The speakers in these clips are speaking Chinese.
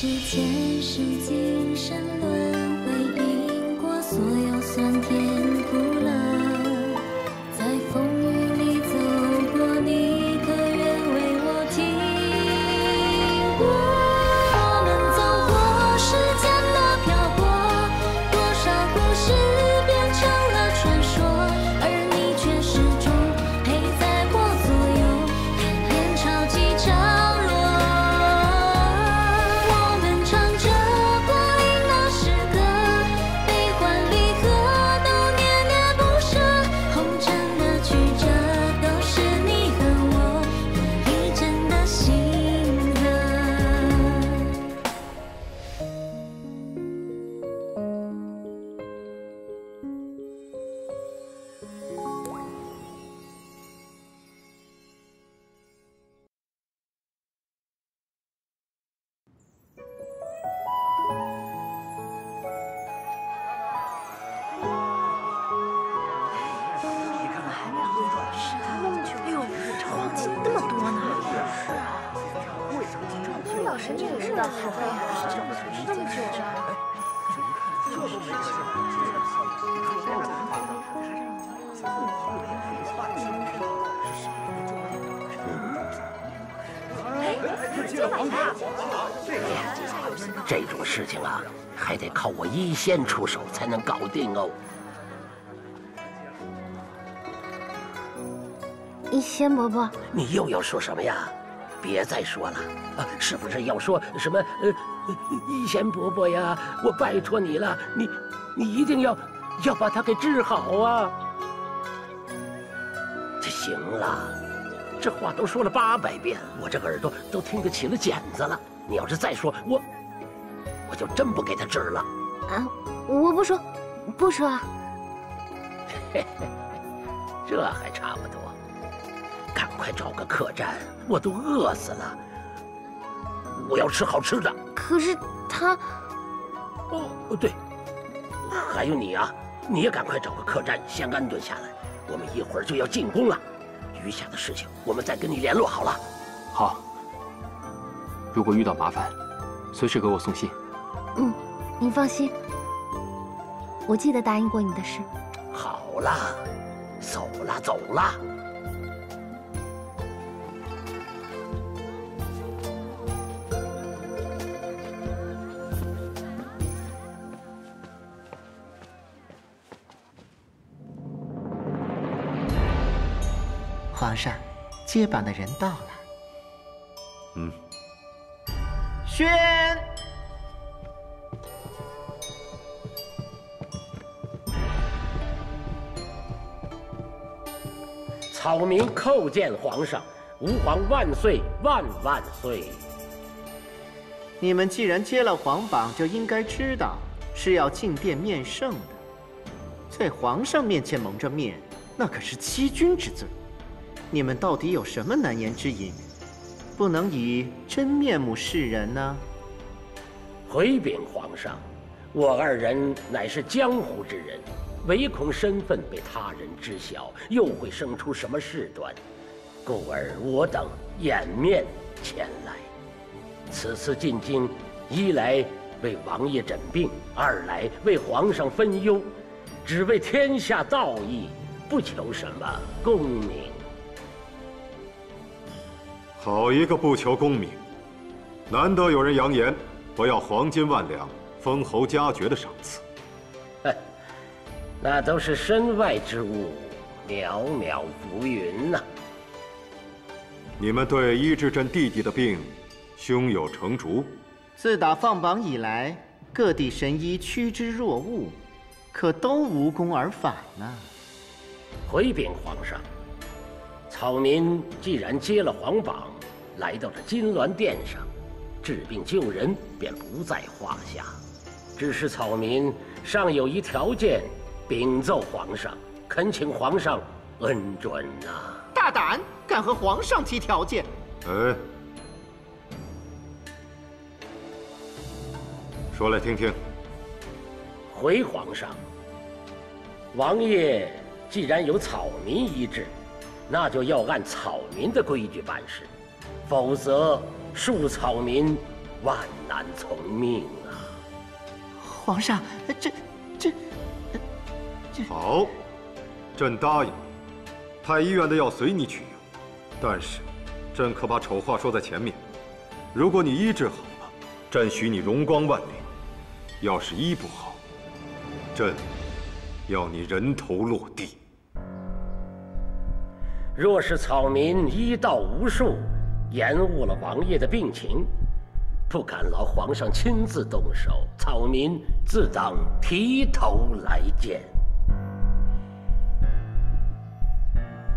是前世今生神这个知道还会那么久着。这种事情啊，还得靠我一仙出手才能搞定哦。一仙伯伯，你又要说什么呀？别再说了啊！是不是要说什么呃，一贤伯伯呀？我拜托你了，你你一定要要把他给治好啊！这行了，这话都说了八百遍，我这个耳朵都听得起了茧子了。你要是再说，我我就真不给他治了。啊，我不说，不说啊。这还差不多。赶快找个客栈，我都饿死了。我要吃好吃的。可是他，哦，对，还有你啊，你也赶快找个客栈先安顿下来。我们一会儿就要进宫了，余下的事情我们再跟你联络好了。好，如果遇到麻烦，随时给我送信。嗯，你放心，我记得答应过你的事。好了，走了走了。接榜的人到了。嗯，宣。草民叩见皇上，吾皇万岁万万岁！你们既然接了皇榜，就应该知道是要进殿面圣的。在皇上面前蒙着面，那可是欺君之罪。你们到底有什么难言之隐，不能以真面目示人呢？回禀皇上，我二人乃是江湖之人，唯恐身份被他人知晓，又会生出什么事端，故而我等掩面前来。此次进京，一来为王爷诊病，二来为皇上分忧，只为天下道义，不求什么功名。好一个不求功名，难得有人扬言，我要黄金万两、封侯加爵的赏赐。那都是身外之物，渺渺浮云呐。你们对医治朕弟弟的病，胸有成竹。自打放榜以来，各地神医趋之若鹜，可都无功而返呢。回禀皇上，草民既然接了皇榜，来到了金銮殿上，治病救人便不在话下。只是草民尚有一条件。禀奏皇上，恳请皇上恩准呐！大胆，敢和皇上提条件？哎，说来听听。回皇上，王爷既然有草民医治，那就要按草民的规矩办事，否则恕草民万难从命啊！皇上，这这。这好，朕答应你，太医院的药随你取用，但是，朕可把丑话说在前面。如果你医治好了，朕许你荣光万里；要是医不好，朕要你人头落地。若是草民医道无术，延误了王爷的病情，不敢劳皇上亲自动手，草民自当提头来见。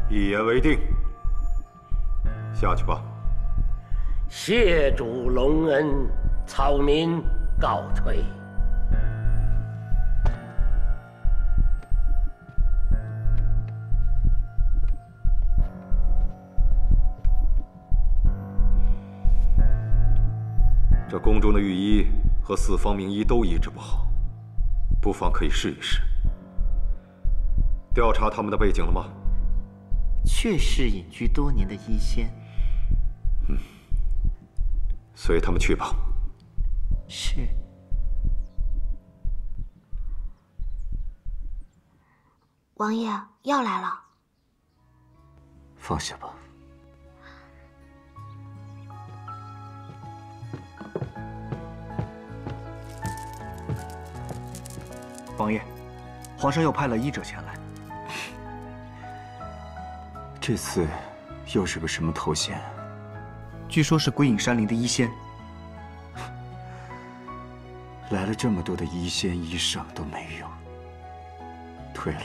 一言为定，下去吧。谢主隆恩，草民告退。宫中的御医和四方名医都医治不好，不妨可以试一试。调查他们的背景了吗？确是隐居多年的医仙。嗯，随他们去吧。是。王爷，药来了。放下吧。王爷，皇上又派了医者前来。这次又是个什么头衔？据说是归隐山林的医仙。来了这么多的医仙医圣都没用。退了，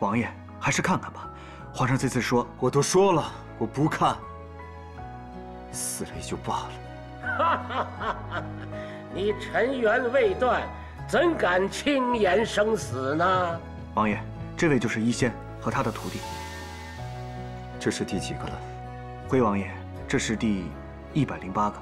王爷还是看看吧。皇上这次说，我都说了，我不看。死了也就罢了。哈哈哈哈你尘缘未断，怎敢轻言生死呢？王爷，这位就是医仙和他的徒弟。这是第几个了？回王爷，这是第一百零八个。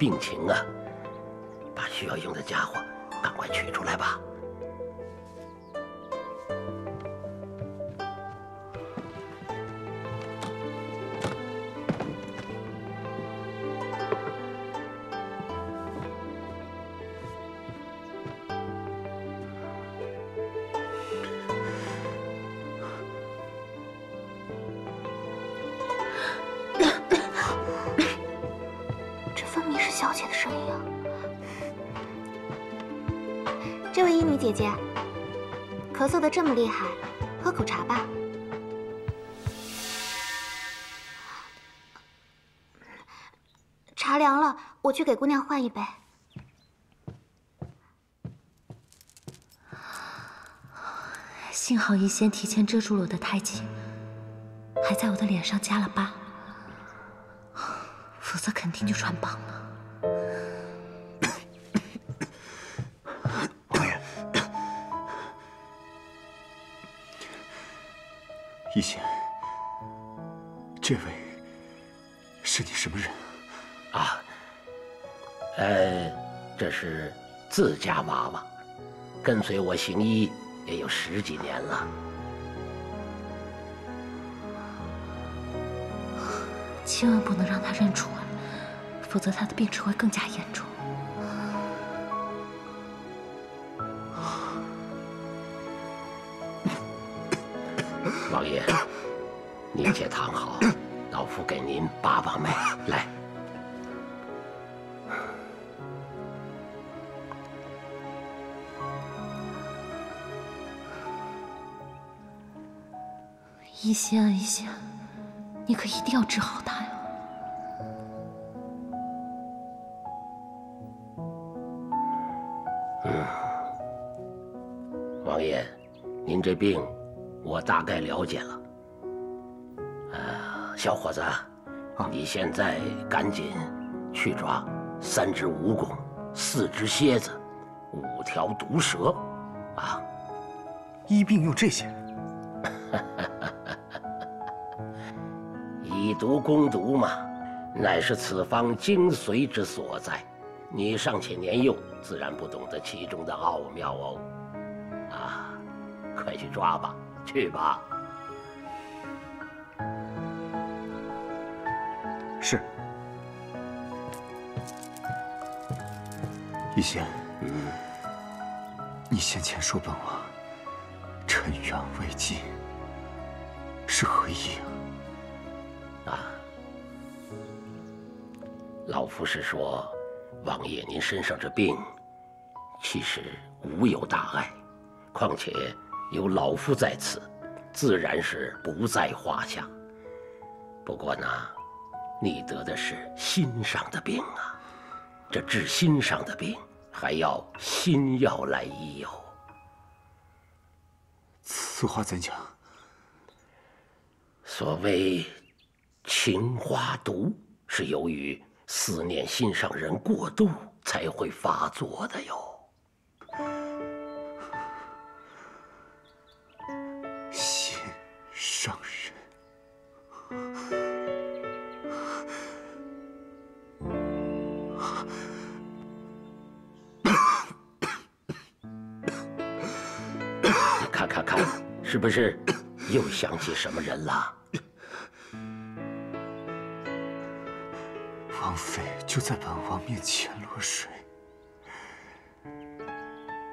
病情啊！把需要用的家伙小姐的声音。这位医女姐姐，咳嗽的这么厉害，喝口茶吧。茶凉了，我去给姑娘换一杯。幸好医仙提前遮住了我的胎记，还在我的脸上加了疤，否则肯定就穿帮了。什么人？啊，呃，这是自家娃娃，跟随我行医也有十几年了。千万不能让他认出来，否则他的病只会更加严重。王爷，您且躺好，老夫给您把把脉。来，一仙啊一仙，你可一定要治好他呀！王爷，您这病我大概了解了。呃，小伙子，你现在赶紧去抓三只蜈蚣、四只蝎子、五条毒蛇，啊！医病用这些？以毒攻毒嘛，乃是此方精髓之所在。你尚且年幼，自然不懂得其中的奥妙哦。啊，快去抓吧，去吧。是。一仙，你先前说本王尘缘未尽，是何意啊？啊，老夫是说，王爷您身上这病，其实无有大碍。况且有老夫在此，自然是不在话下。不过呢，你得的是心上的病啊，这治心上的病还要心药来医哟。此话怎讲？所谓情花毒，是由于思念心上人过度才会发作的哟。心上人，是不是又想起什么人了？王妃就在本王面前落水，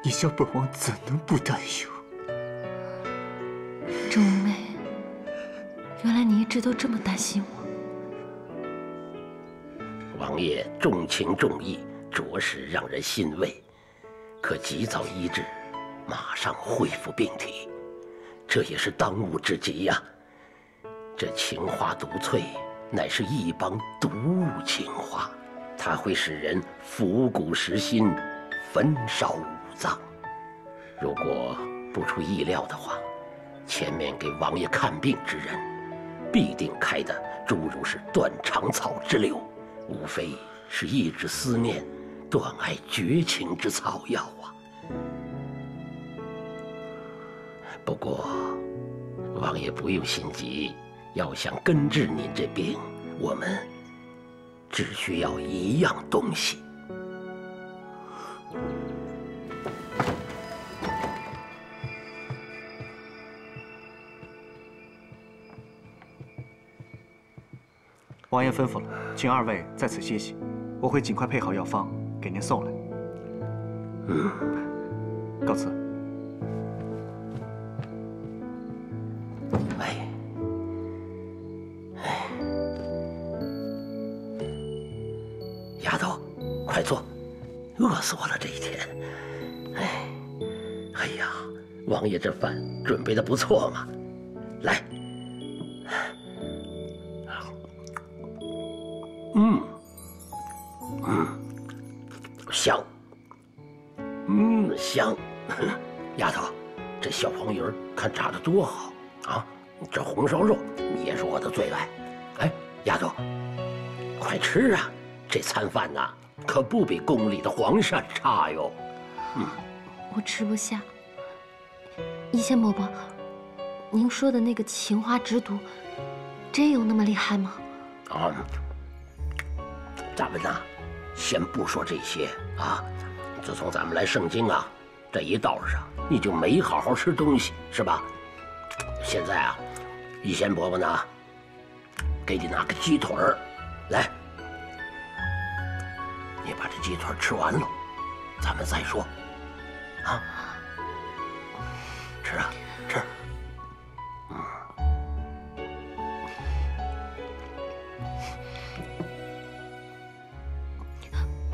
你叫本王怎能不担忧？钟无媚，原来你一直都这么担心我。王爷重情重义，着实让人欣慰。可及早医治，马上恢复病体，这也是当务之急呀。这情花毒萃，乃是一帮毒物情花，它会使人腐骨蚀心，焚烧五脏。如果不出意料的话，前面给王爷看病之人，必定开的诸如是断肠草之流，无非是抑制思念、断爱绝情之草药啊。不过，王爷不用心急，要想根治您这病，我们只需要一样东西。王爷吩咐了，请二位在此歇息，我会尽快配好药方给您送来。嗯，告辞。这饭准备的不错嘛，来。嗯，嗯，香，嗯香，丫头，这小黄鱼看炸的多好啊！这红烧肉也是我的最爱。哎，丫头，快吃啊！这餐饭呐，可不比宫里的皇膳差哟。嗯，我吃不下。逸仙伯伯，您说的那个情花之毒，真有那么厉害吗？啊。咱们呐，先不说这些啊。自从咱们来圣经啊，这一道上你就没好好吃东西，是吧？现在啊，逸仙伯伯呢，给你拿个鸡腿儿，来，你把这鸡腿吃完了，咱们再说。啊，吃啊，吃。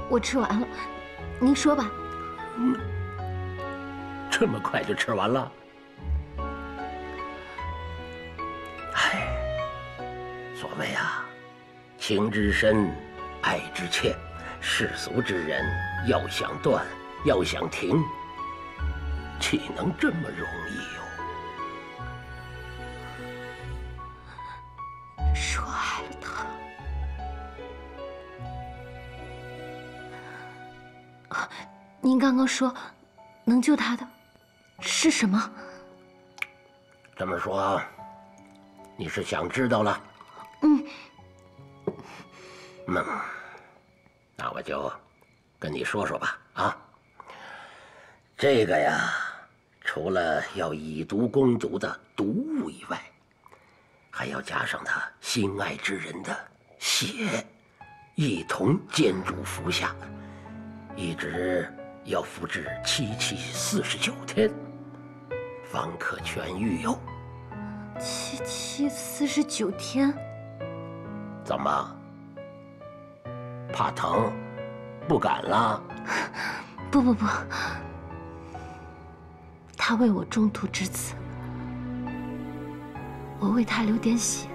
我吃完了，您说吧。嗯这么快就吃完了？哎，所谓啊，情之深，爱之切，世俗之人要想断，要想停，岂能这么容易哟？说爱了他。啊，您刚刚说能救他的是什么？这么说，你是想知道了？嗯。嗯，那我就跟你说说吧。啊，这个呀，除了要以毒攻毒的毒物以外，还要加上他心爱之人的血，一同煎煮服下。一直要服至七七四十九天，方可痊愈哟。七七四十九天？怎么？怕疼？不敢了？不不不，他为我中途至此，我为他流点血，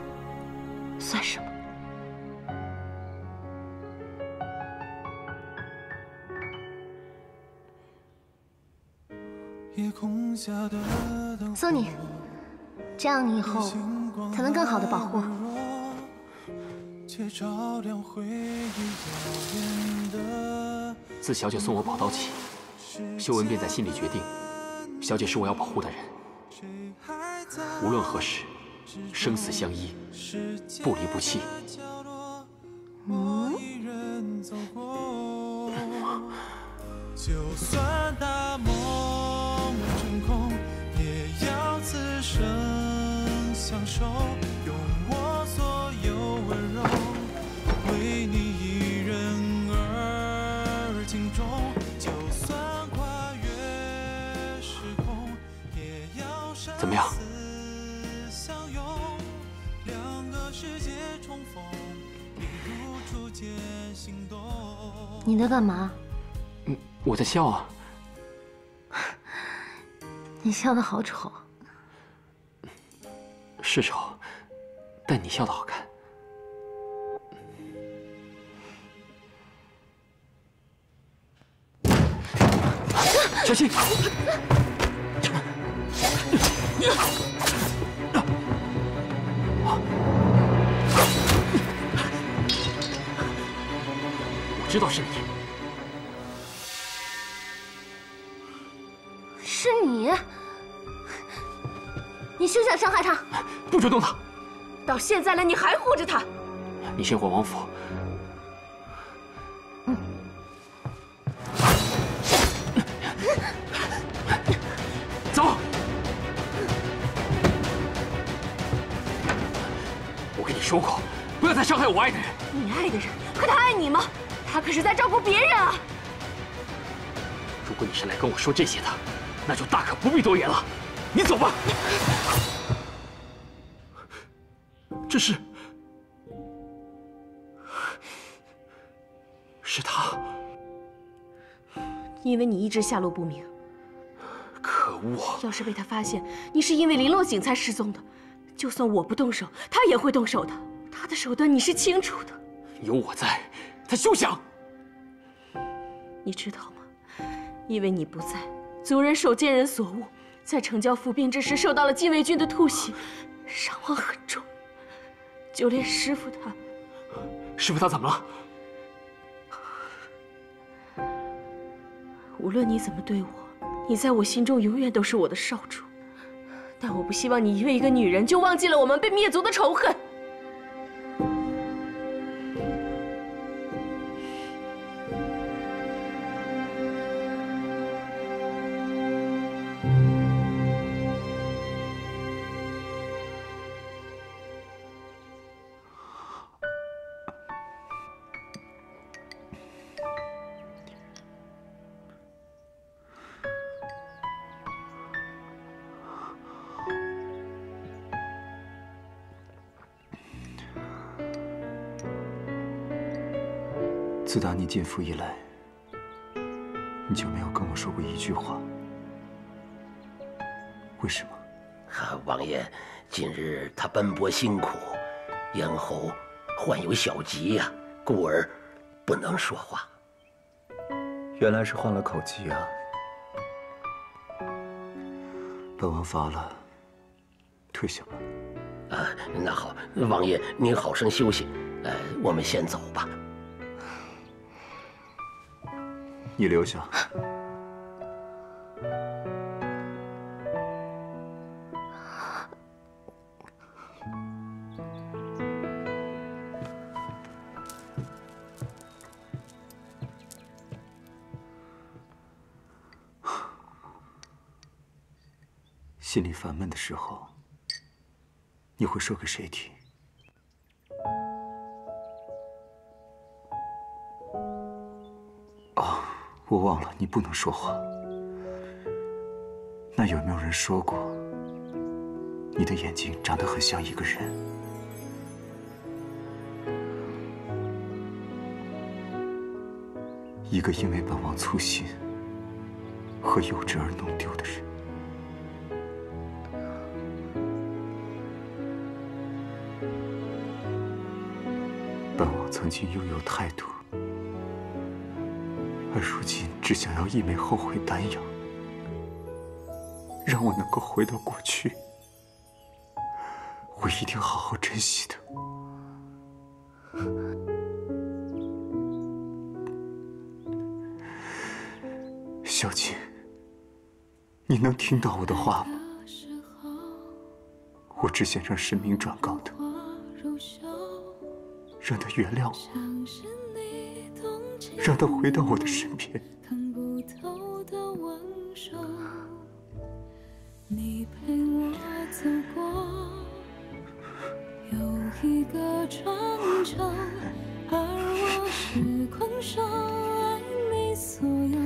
算什么？送你，这样你以后才能更好的保护。自小姐送我宝刀起，修文便在心里决定，小姐是我要保护的人。无论何时，生死相依，不离不弃。嗯。就算大梦成空，也要此生相守，你在干嘛？我在笑啊！你笑的好丑。是丑，但你笑的好看。小心！知道是你。是你，你休想伤害他！不准动他！到现在了，你还护着他？你先回王府。嗯。走。我跟你说过，不要再伤害我爱的人。你爱的人，可他爱你吗？他可是在照顾别人啊！如果你是来跟我说这些的，那就大可不必多言了，你走吧。这是，是他。因为你一直下落不明。可恶！要是被他发现你是因为林洛景才失踪的，就算我不动手，他也会动手的。他的手段你是清楚的。有我在，他休想。你知道吗？因为你不在。族人受奸人所误，在城郊服兵之时受到了禁卫军的突袭，伤亡很重。就连师傅他，师傅他怎么了？无论你怎么对我，你在我心中永远都是我的少主。但我不希望你因为一个女人就忘记了我们被灭族的仇恨。自打你进府以来，你就没有跟我说过一句话。为什么？啊，王爷，近日他奔波辛苦，咽喉患有小疾呀，故而不能说话。原来是患了口疾啊！本王乏了，退下吧。啊，那好，王爷您好生休息，呃，我们先走吧。你留下。心里烦闷的时候，你会说给谁听？我忘了，你不能说话。那有没有人说过，你的眼睛长得很像一个人？一个因为本王粗心和幼稚而弄丢的人。本王曾经拥有太多，而如今只想要一枚后悔丹药，让我能够回到过去。我一定好好珍惜的。小姐，你能听到我的话吗？我只想让神明转告他，让他原谅我，让他回到我的身边。你陪我走过又一个而我是空手爱你所有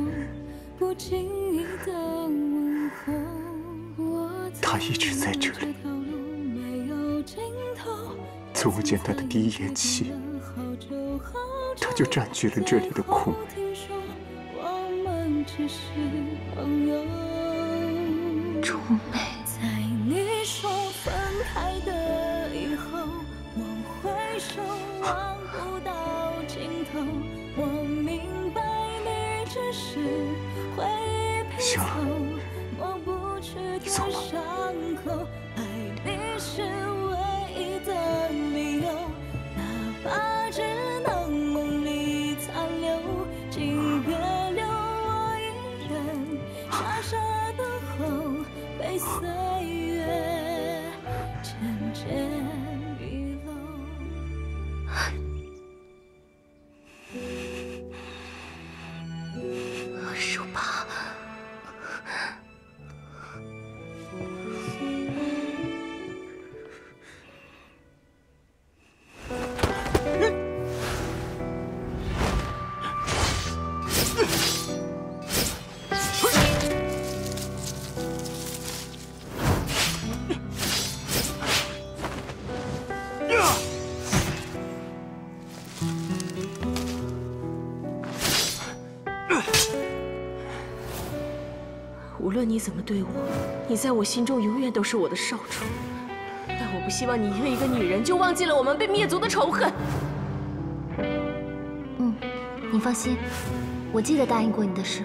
不经意的问候。我他一直在这里，没有尽头，从我见他的第一眼起，他就占据了这里的空位。听说我们只是朋友。楚美，在你说分开论你怎么对我，你在我心中永远都是我的少主。但我不希望你因为一个女人就忘记了我们被灭族的仇恨。嗯，你放心，我记得答应过你的事。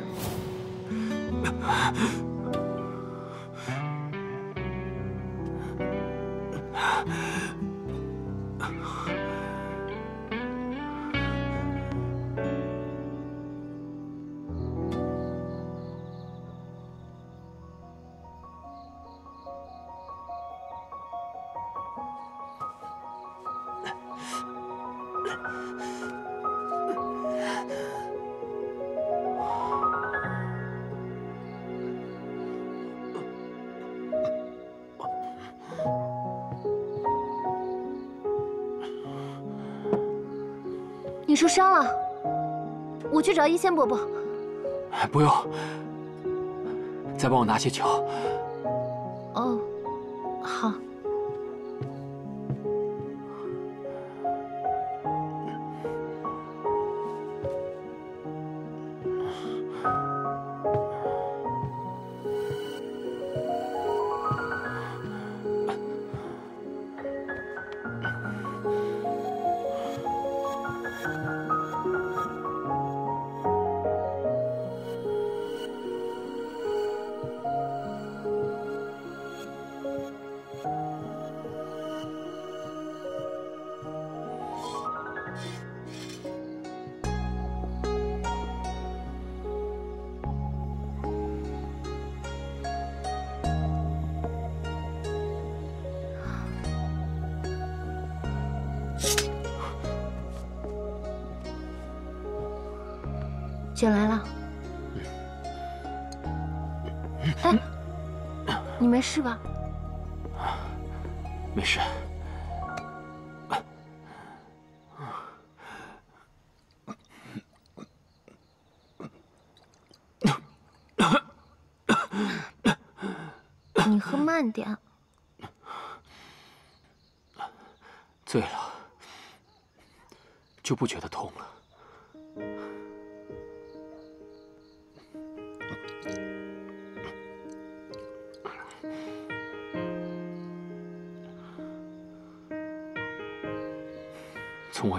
你受伤了，我去找医仙伯伯。不用，再帮我拿些酒。哦，好。事吧？没事。你喝慢点。醉了，就不觉得痛了。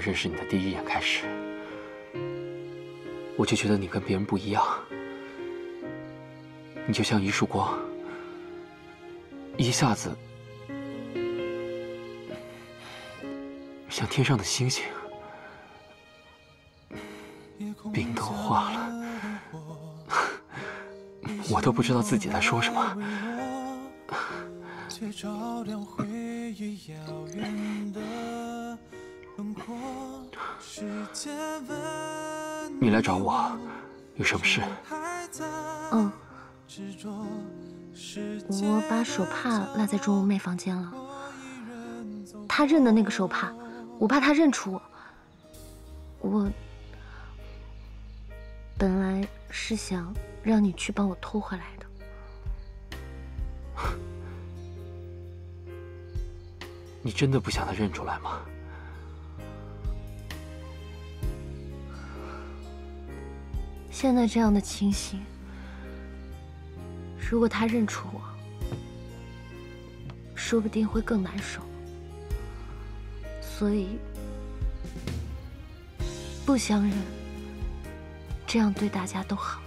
认识你的第一眼开始，我就觉得你跟别人不一样。你就像一束光，一下子像天上的星星，冰都化了，我都不知道自己在说什么。你来找我，有什么事？嗯，我把手帕落在钟无媚房间了。她认的那个手帕，我怕她认出我。我本来是想让你去帮我偷回来的。你真的不想他认出来吗？现在这样的情形，如果他认出我，说不定会更难受。所以，不相认，这样对大家都好。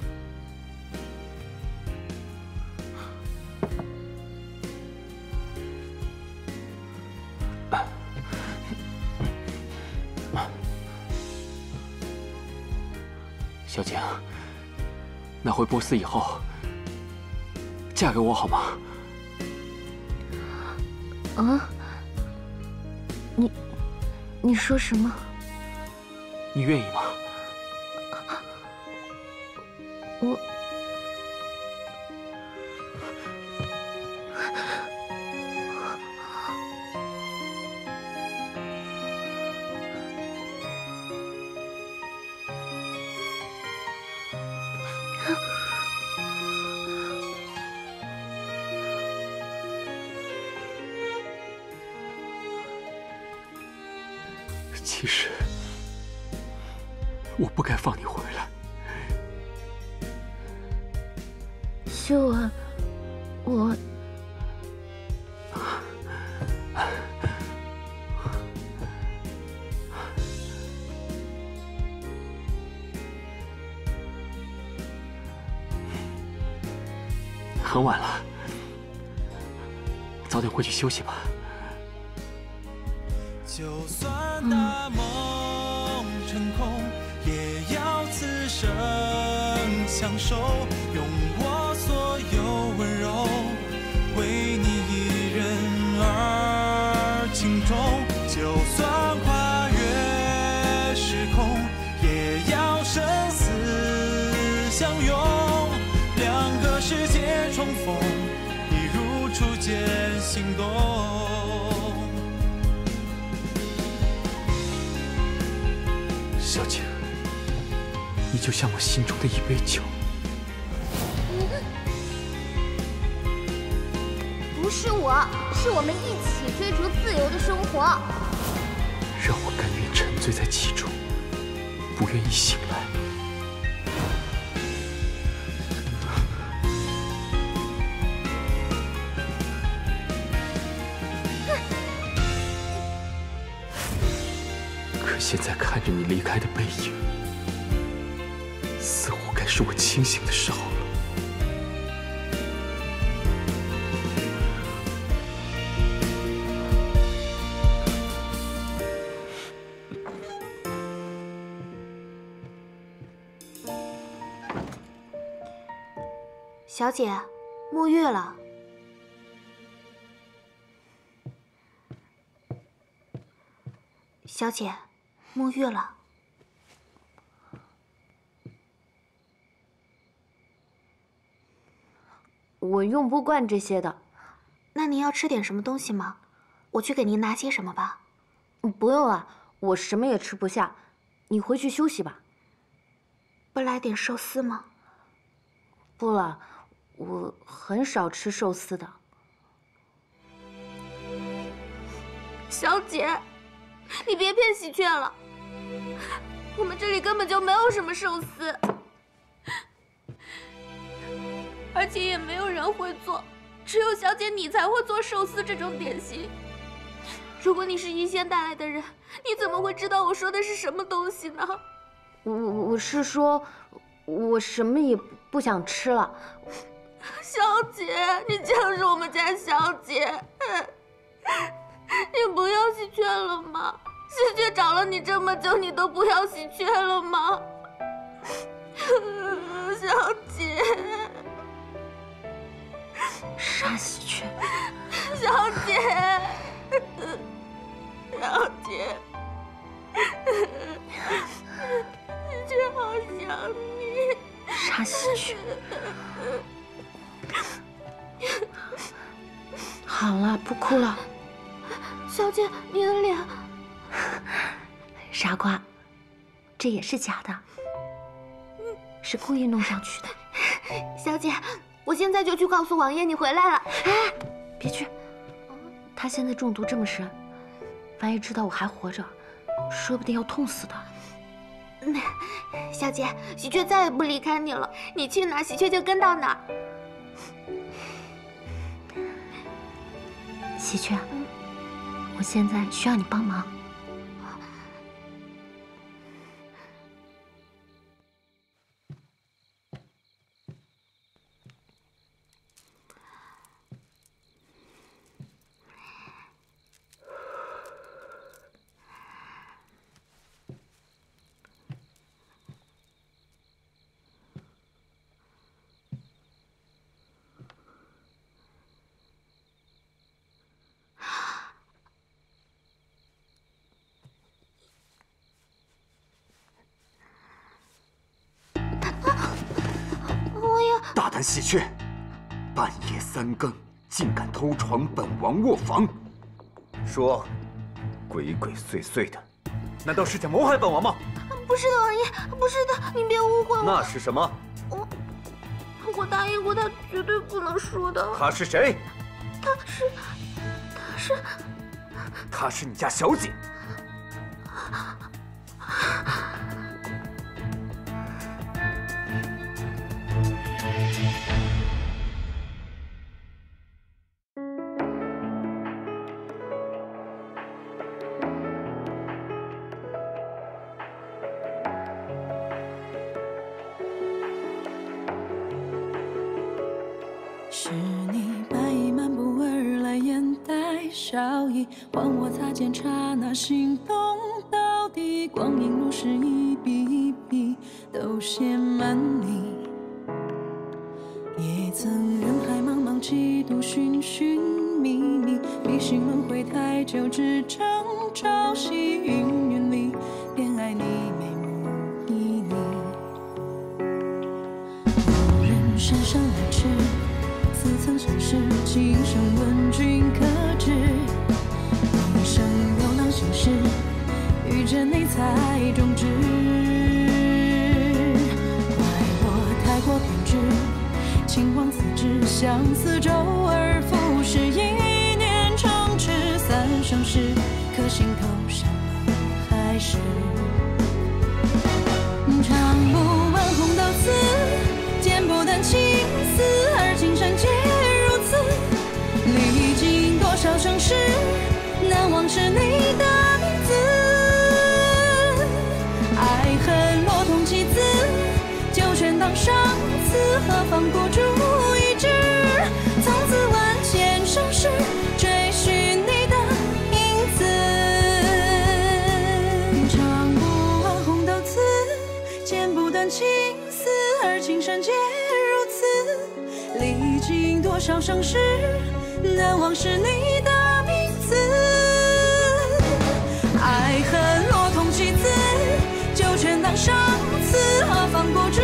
那回波斯以后，嫁给我好吗？啊？你，你说什么？你愿意吗？我，很晚了，早点回去休息吧。就算大梦成空，也要此生相守，用我所有温柔，为你一人而情重。就算如初见心动。小景，你就像我心中的一杯酒。不是我，是我们一起追逐自由的生活。让我甘愿沉醉在其中，不愿意醒来。看着你离开的背影，似乎该是我清醒的时候了。小姐，沐浴了。小姐，沐浴了我用不惯这些的。那您要吃点什么东西吗？我去给您拿些什么吧不用了我什么也吃不下。你回去休息吧不来点寿司吗？不了我很少吃寿司的小姐你别骗喜鹊了我们这里根本就没有什么寿司，而且也没有人会做，只有小姐你才会做寿司这种点心。如果你是一仙带来的人，你怎么会知道我说的是什么东西呢？我我是说，我什么也不想吃了。小姐，你就是我们家小姐。你不要去劝了吗？喜鹊找了你这么久，你都不要喜鹊了吗？小姐，杀喜鹊！小姐，小姐，喜鹊好想你。杀喜鹊！好了，不哭了。小姐，你的脸，傻瓜，这也是假的，是故意弄上去的。小姐，我现在就去告诉王爷你回来了。哎，别去，他现在中毒这么深，万一知道我还活着，说不定要痛死的。小姐，喜鹊再也不离开你了，你去哪，喜鹊就跟到哪。喜鹊。我现在需要你帮忙。胆喜鹊，半夜三更竟敢偷闯本王卧房！说，鬼鬼祟祟的，难道是想谋害本王吗？不是的，王爷，不是的，您别误会我。那是什么？我我答应过他，绝对不能说的。他是谁？他是，他是，他是你家小姐。是你白衣漫步而来，眼带笑意，换我擦肩刹那心动到底。光阴如诗，一笔一笔都写满你。也曾人海茫茫，几度寻寻觅觅，迷信轮回太久，只争少生死，难忘是你的名字。爱恨落同棋子，九泉当生死，何妨不知